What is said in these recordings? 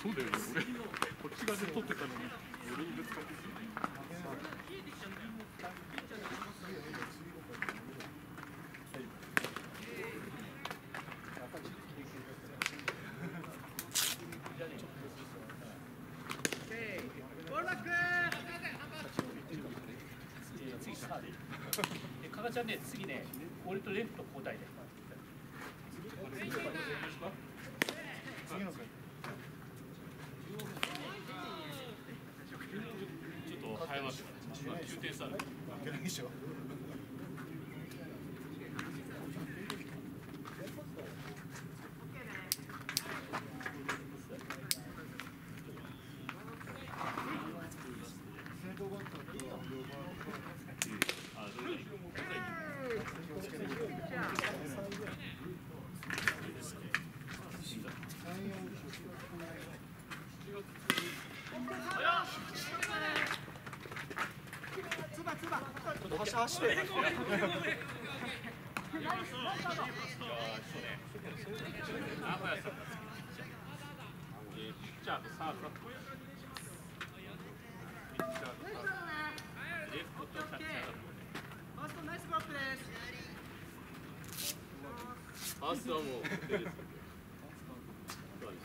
そうだよね俺こっち側で撮ってたのに俺にぶつかって次サーでで加賀ちゃんね次ね俺とレフト交代で次の回ちょっと早まって今9点差あるいけないでしょ先頭走走ってファーストはもう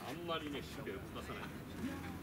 あんまりね守備を打たさない。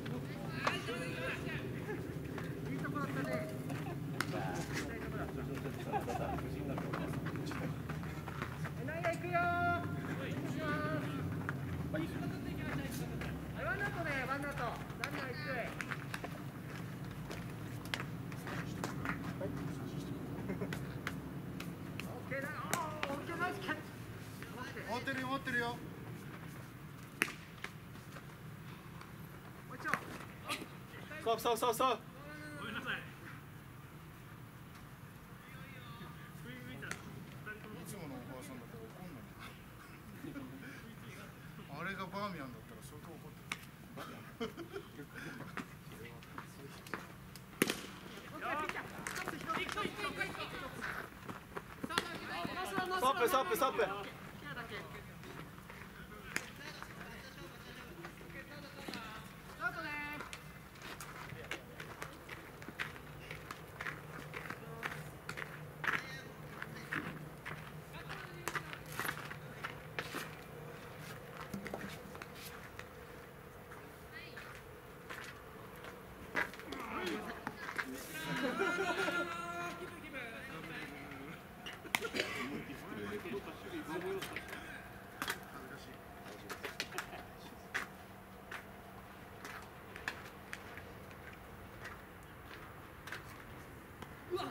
いい。とこだってるよ終わってるよもう一丁ストップストップストップストップごめんなさいいつものおばあさんだったら怒んないあれがバーミヤンだったら相当怒ってるストップストップストップスタートね後ろがいいんだよ後ろが5分か10分持ってます逃げ逃げああもうリラッ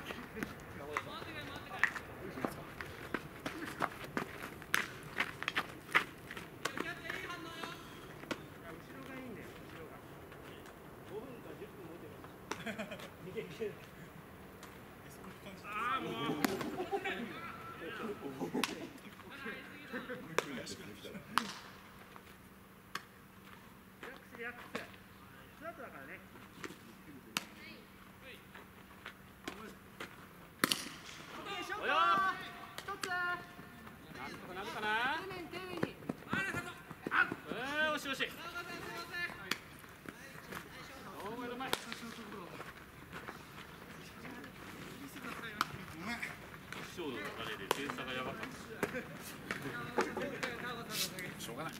クスリラックスツートだからねオッケーショートおよ一つなんとかなるかな丁寧に丁寧にえー、よしよしお前うまいごめんショートのおかげで点差がやばかったしょうがない。